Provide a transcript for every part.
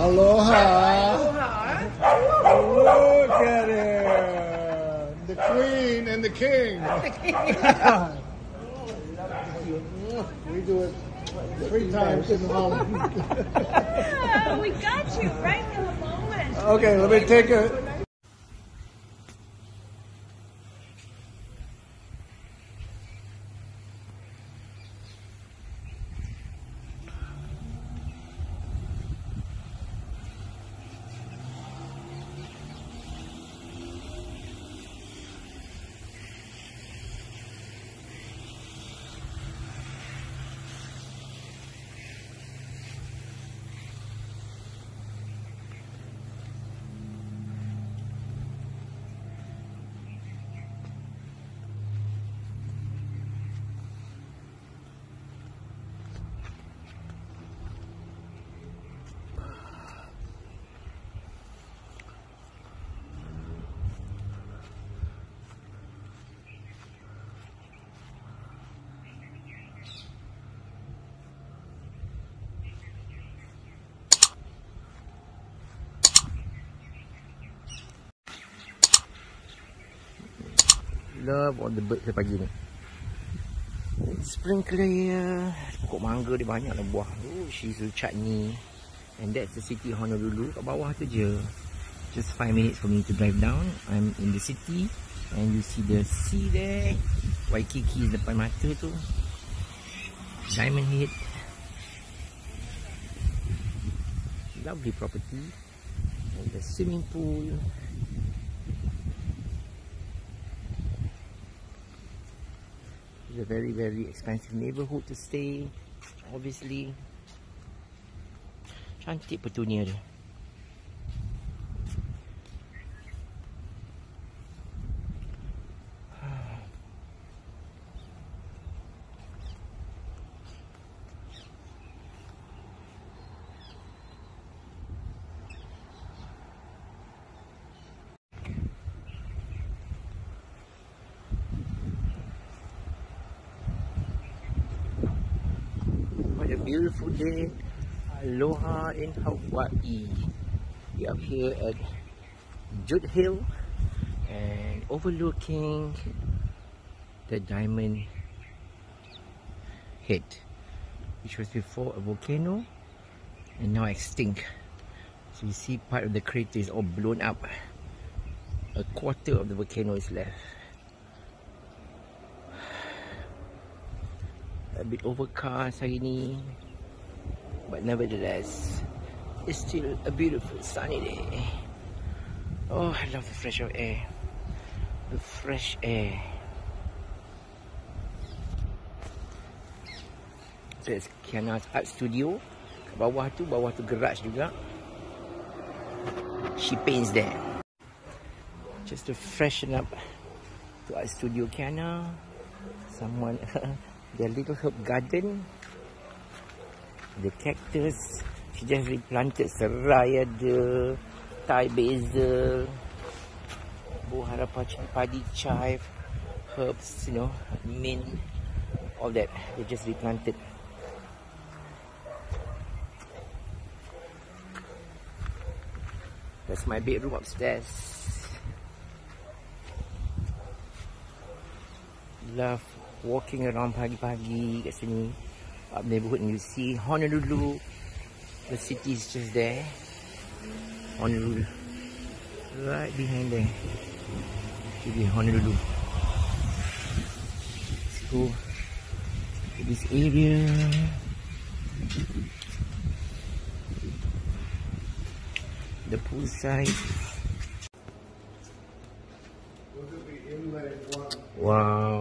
Aloha. Aloha. Look at it. The queen and the king. we do it three times in the home. Oh, we got you right in the moment. okay, let me take a. Love all the birds pagi ni. Sprinkler. Pokok mangga dia banyak lah buah. Oh, shizu chutney. And that's the city Honolulu. Kat bawah tu je. Just 5 minutes for me to drive down. I'm in the city. And you see the sea there. Waikiki depan mata tu. Diamond Head. Lovely property. And the swimming pool. It's a very, very expensive neighborhood to stay. Obviously. Cantik petunia dia. Beautiful day. Aloha in Hawaii. We are here at Jude Hill and overlooking the Diamond Head, which was before a volcano and now extinct. So you see part of the crater is all blown up. A quarter of the volcano is left. A bit overcast hari ni but nevertheless it's still a beautiful sunny day. Oh I love the fresh air. The fresh air. So it's Kiana's art studio. Kat bawah tu bawah tu garage juga. She paints there. Just to freshen up to art studio Kiana someone their little herb garden the cactus she just replanted serai ada thai basil harapan padi chive herbs you know mint all that they just replanted. That's my bedroom upstairs. Love walking around pagi-pagi kat sini up neighborhood and you see Honolulu. The city is just there. Honolulu. Right behind there. Should be Honolulu. Let's go to this area. The poolside wow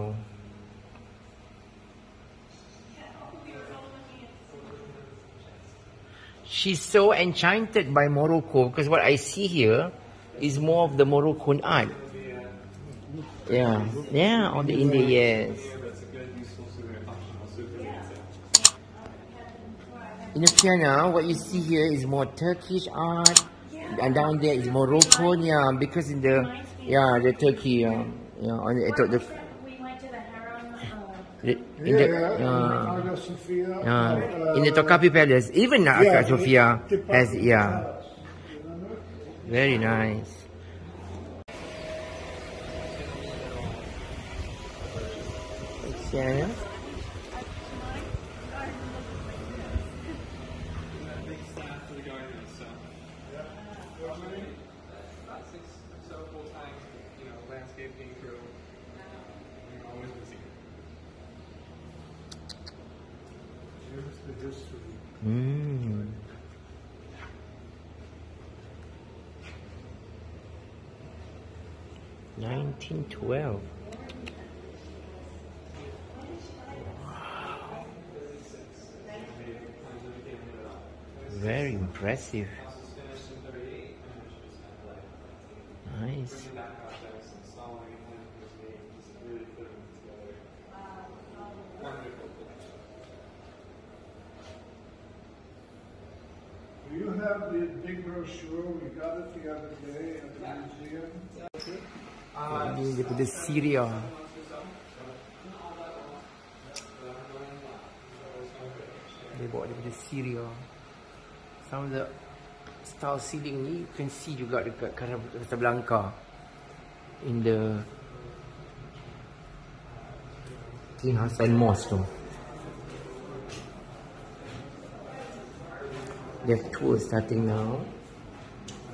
she's so enchanted by Morocco because what I see here is more of the Moroccan art. Yeah, yeah, on the India, yes. In Fiona, what you see here is more Turkish art, and down there is Moroccan, yeah, because in the, yeah, the Turkey, yeah, yeah, on the, the, the We went to the harem. Uh, The- Yeah, In the, yeah, uh, Hagia Sophia. uh, in the Topkapi Palace, even yeah, Hagia Sophia the- the has, yeah, very nice. Yeah. big staff for the gardeners, so. About six or so full-time, you know, landscaping crew. We're always busy. Here's the history. Mm. Nineteen twelve. Very impressive. Nice. Back projects, installing, and just really putting them together. Wonderful. Do you have the big brochure? We got it the other day at the museum. Daripada Syria. Dia bawa daripada Syria. Some of the style ceiling ni you can see juga dekat Casablanca. In the King Hassan Mosque tu. They have tours starting now.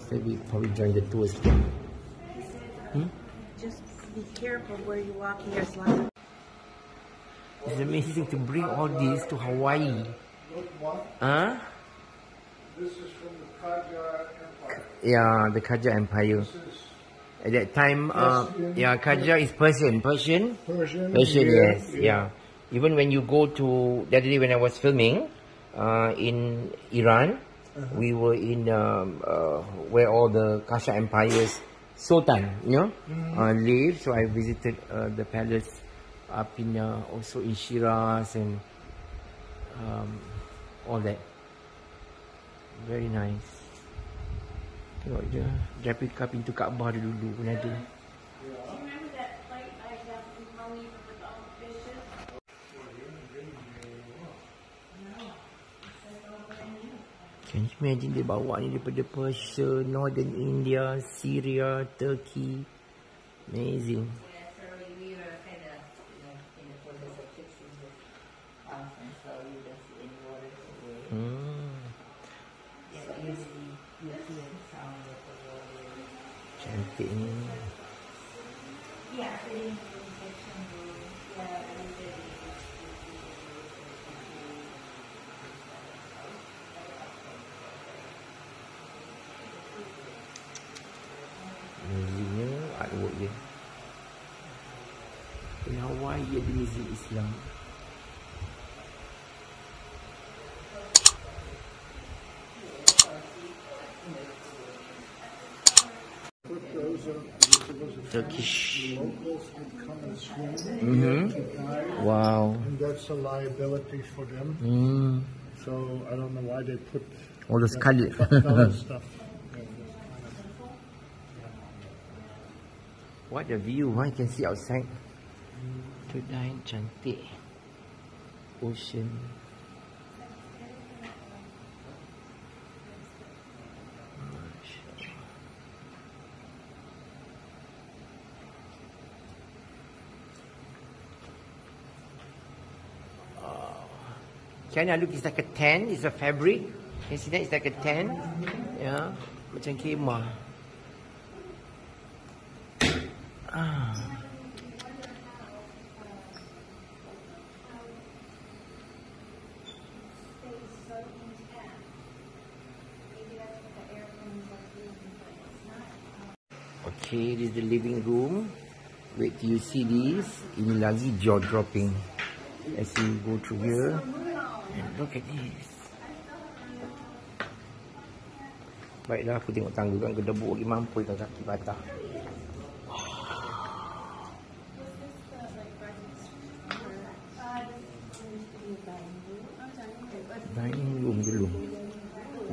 So we probably join the tours. Hmm? Just be careful where you walk. Here's lots of It's amazing to bring all this to Hawaii. Huh? This is from the Qajar Empire. Yeah, the Qajar Empire. At that time, uh, yeah, Qajar is Persian. Persian? Persian. Persian, yeah, yes, yeah. Even when you go to, the other day when I was filming uh, in Iran, we were in um, uh, where all the Qajar Empire's Sultan, you know, uh, live. So I visited uh, the palace up in, uh, also in Shiraz and um, all that. Very nice. Tengok je, replika pintu Kaabah dia dulu pun ada. Remember that plate I got from Tony with all the fishes? Can you imagine dia bawa ni daripada Persia, Northern India, Syria, Turkey. Amazing. Yeah, so we were Ada Islam. Put those up. This was a Turkish. locals would come and swim Mhm. Wow. and that's a liability for them. Hmm. So I don't know why they put All those that colour. stuff. What a view? You can see outside. Kedai cantik. Ocean. China look, it's like a tent. It's a fabric. You see that? It's like a tent. Yeah. Macam kemah. Ah. Okay, this is the living room. Wait you see this. Ini lagi jaw dropping. As you go through here. And look at this. Baiklah aku tengok tangga kan gedebuk lagi mampu kan kaki patah. Dining room dulu.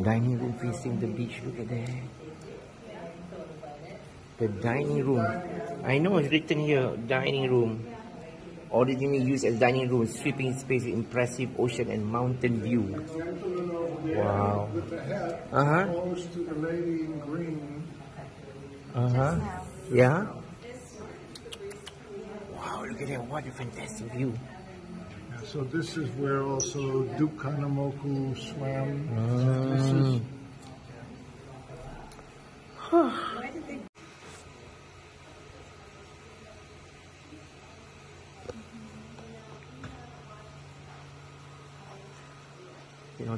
Dining room facing the beach. Look at that. The dining room. I know it's written here, dining room. Originally used as dining room, sweeping space, impressive ocean and mountain view. Gentleman over there Wow. with the hat Uh-huh. goes to the lady in green. Uh huh. Yeah. Wow, look at that! What a fantastic view. So this is where also Duke Kahanamoku swam. This Mm. is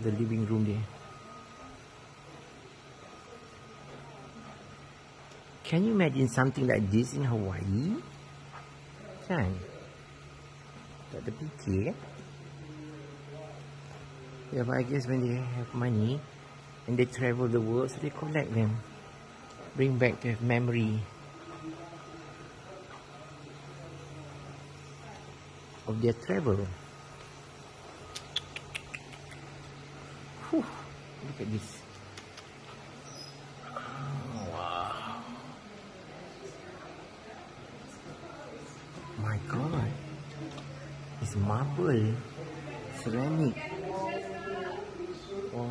the living room there. Can you imagine something like this in Hawaii? Kan? Tak ada fikir kan? Yeah, but I guess when they have money and they travel the world, so they collect them. Bring back have memory of their travel. Look at this. Oh, wow. My God. It's marble. Ceramic. Wow.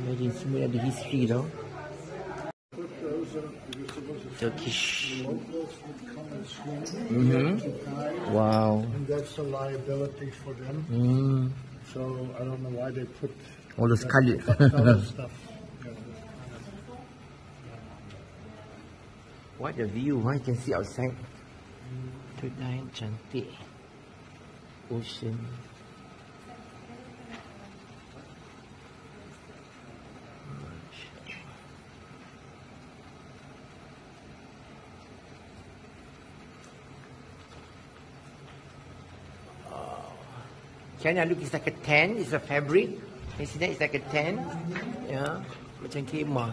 Imagine semua ada history tau. put those up because it was a Turkish. locals would come and swim. Mhm. Wow. And that's a liability for them. Hmm. So I don't know why they put All those that color stuff. What a view, huh? You can see outside. Kedai cantik. Ocean. I look? It's like a tent. It's a fabric. You see that? It's like a tent. Yeah. Macam kemah.